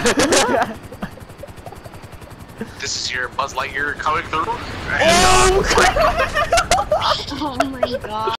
This is your Buzz Lightyear coming through. oh, Oh my god.